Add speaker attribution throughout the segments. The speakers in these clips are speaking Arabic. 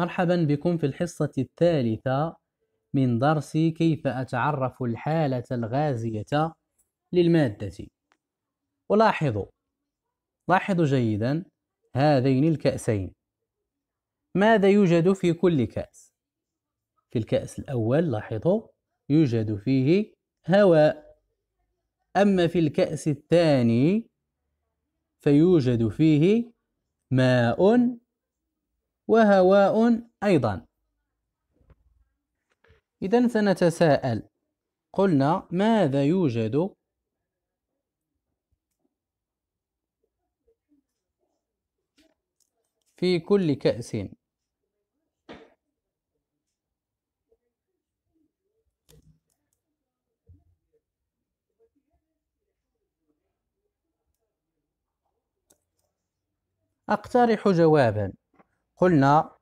Speaker 1: مرحبا بكم في الحصة الثالثة من درس كيف أتعرف الحالة الغازية للمادة. ولاحظوا لاحظوا جيدا هذين الكأسين. ماذا يوجد في كل كأس؟ في الكأس الأول لاحظوا يوجد فيه هواء. أما في الكأس الثاني فيوجد فيه ماء. وهواء أيضا. إذا سنتساءل. قلنا ماذا يوجد؟ في كل كأس. أقترح جوابا. قلنا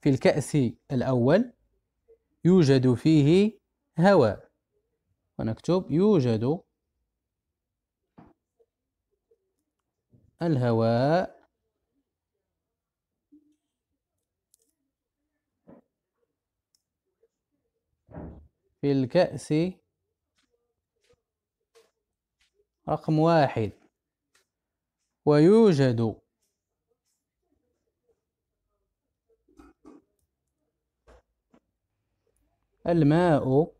Speaker 1: في الكأس الأول يوجد فيه هواء ونكتب يوجد الهواء. في الكأس رقم واحد. ويوجد الماء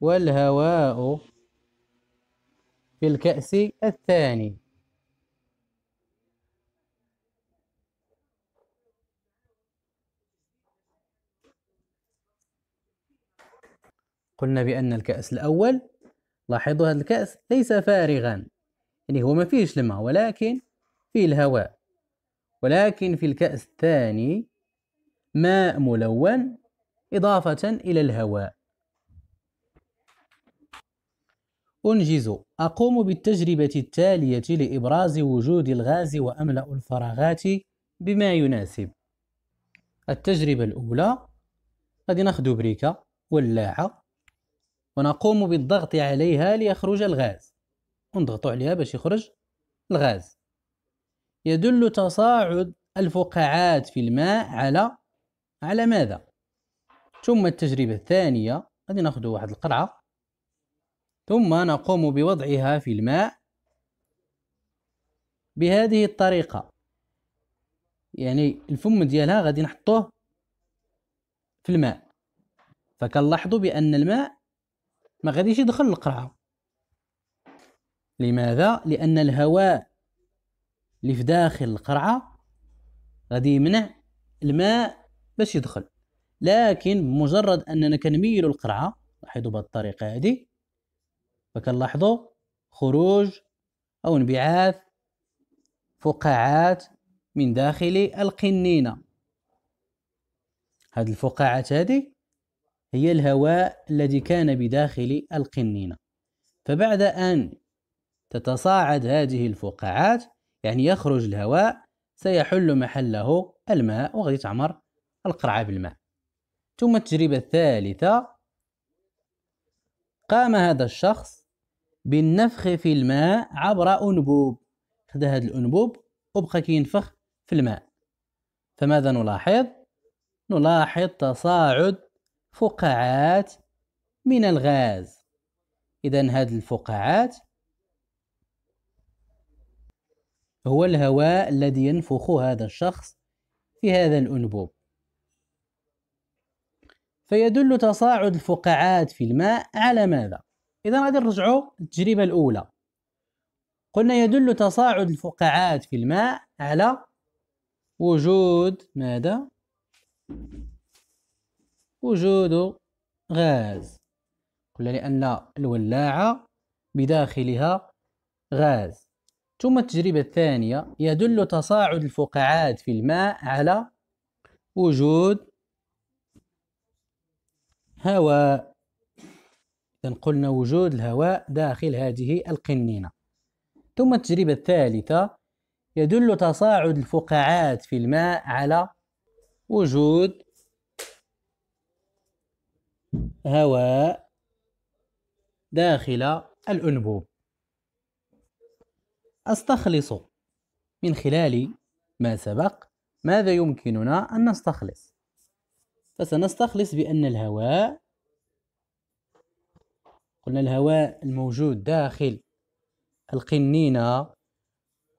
Speaker 1: والهواء في الكأس الثاني. قلنا بأن الكأس الأول لاحظوا هذا الكأس ليس فارغا يعني هو ما فيهش الماء ولكن فيه الهواء. ولكن في الكأس الثاني ماء ملون إضافة إلى الهواء. أنجز. أقوم بالتجربة التالية لإبراز وجود الغاز وأملأ الفراغات بما يناسب. التجربة الأولى غادي ناخذ بريكة ولاعة ونقوم بالضغط عليها ليخرج الغاز. نضغط عليها باش يخرج الغاز. يدل تصاعد الفقاعات في الماء على على ماذا؟ ثم التجربة الثانية غادي ناخذ واحد القرعة. ثم نقوم بوضعها في الماء. بهذه الطريقة يعني الفم ديالها غادي نحطوه في الماء. فكنلاحظوا بأن الماء ما غاديش يدخل القرعة. لماذا؟ لأن الهواء اللي في داخل القرعة غادي يمنع الماء باش يدخل. لكن بمجرد أننا كنميلوا القرعه لاحظوا بهذه الطريقة هذه. فكنلاحظوا خروج أو انبعاث فقاعات من داخل القنينة. هذه الفقاعات هذه هي الهواء الذي كان بداخل القنينة. فبعد أن تتصاعد هذه الفقاعات يعني يخرج الهواء سيحل محله الماء وغادي تعمر القرعه بالماء. ثم التجربة الثالثة قام هذا الشخص بالنفخ في الماء عبر أنبوب. خذ هذا الأنبوب وبقى كينفخ في الماء. فماذا نلاحظ؟ نلاحظ تصاعد فقاعات من الغاز. إذا هذه الفقاعات هو الهواء الذي ينفخ هذا الشخص في هذا الأنبوب. فيدل تصاعد الفقاعات في الماء على ماذا؟ إذا غادي نرجعوا للتجربة الأولى قلنا يدل تصاعد الفقاعات في الماء على وجود ماذا؟ وجود غاز قلنا لأن الولاعة بداخلها غاز ثم التجربة الثانية يدل تصاعد الفقاعات في الماء على وجود هواء إذا قلنا وجود الهواء داخل هذه القنينة. ثم التجربة الثالثة يدل تصاعد الفقاعات في الماء على وجود هواء داخل الأنبوب. أستخلص من خلال ما سبق. ماذا يمكننا أن نستخلص؟ فسنستخلص بأن الهواء قلنا الهواء الموجود داخل القنينة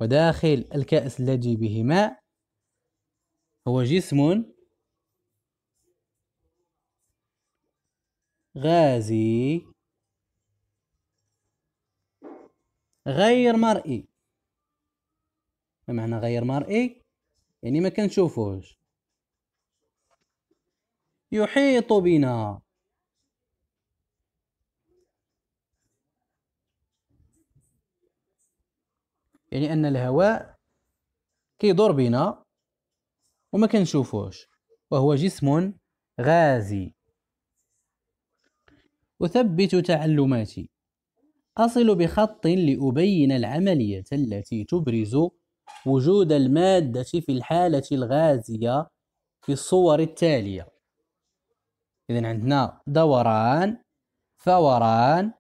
Speaker 1: وداخل الكأس الذي به ماء هو جسم غازي غير مرئي. ما معنى غير مرئي؟ يعني ما كنشوفوش. يحيط بنا. يعني أن الهواء كيدور بنا وما كنشوفوش وهو جسم غازي. أثبت تعلماتي. أصل بخط لأبين العملية التي تبرز وجود المادة في الحالة الغازية في الصور التالية. إذا عندنا دوران فوران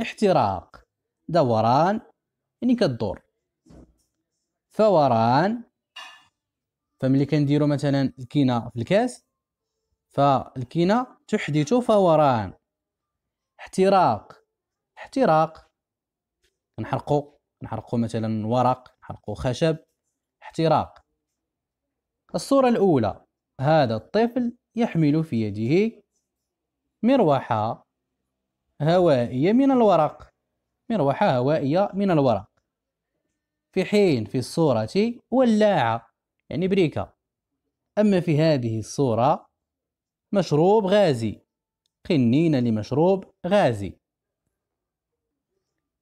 Speaker 1: احتراق. دوران يعني كدور. فوران فملي كنديرو مثلا الكينة في الكاس فالكينة تحدث فوران. احتراق. احتراق. نحرقو نحرقو مثلا ورق نحرقو خشب. احتراق. الصورة الأولى هذا الطفل يحمل في يده مروحة هوائية من الورق. مروحة هوائية من الورق. في حين في الصورة ولاعة يعني بريكة. أما في هذه الصورة مشروب غازي. قنين لمشروب غازي.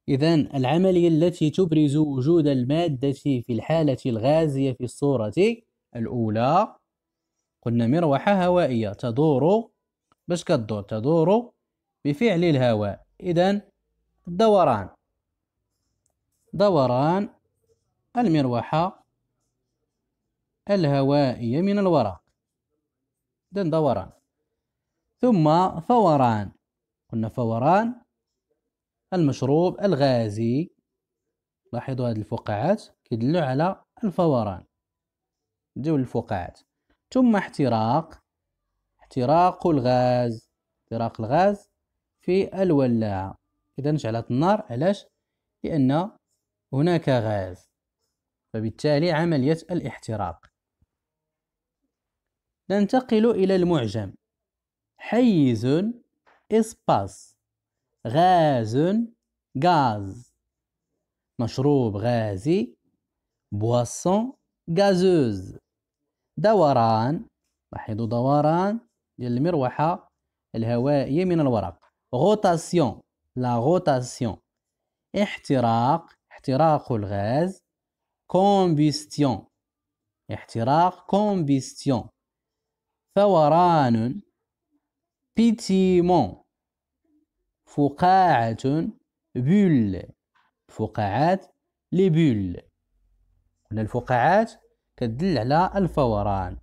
Speaker 1: إذا العملية التي تبرز وجود المادة في الحالة الغازية في الصورة الأولى قلنا مروحة هوائية تدور باش كدور تدور بفعل الهواء. إذا الدوران دوران المروحة الهوائية من الورق. إذا دوران. ثم فوران. قلنا فوران المشروب الغازي. لاحظوا هذه الفقاعات؟ كيدلوا على الفوران. نجيو للفقاعات. ثم احتراق. احتراق الغاز. احتراق الغاز في الولاعة إذا شعلت النار علاش؟ لأن هناك غاز. فبالتالي عملية الاحتراق. ننتقل إلى المعجم. حيز إسباس غاز غاز. مشروب غازي. boisson gazeuse. دوران لاحظوا دوران ديال المروحة الهوائية من الورق. rotation la rotation. احتراق احتراق الغاز. combustion احتراق combustion. فوران pétillement. فقاعة بول. فقاعات لي بول الفقاعات كتدل على الفوران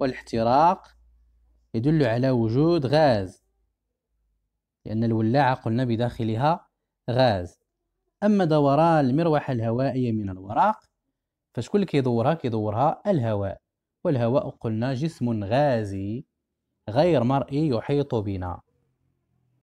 Speaker 1: والاحتراق يدل على وجود غاز لأن الولاعة قلنا بداخلها غاز. أما دوران المروحة الهوائية من الوراق فشكون كيدورها كيدورها الهواء والهواء قلنا جسم غازي غير مرئي يحيط بنا.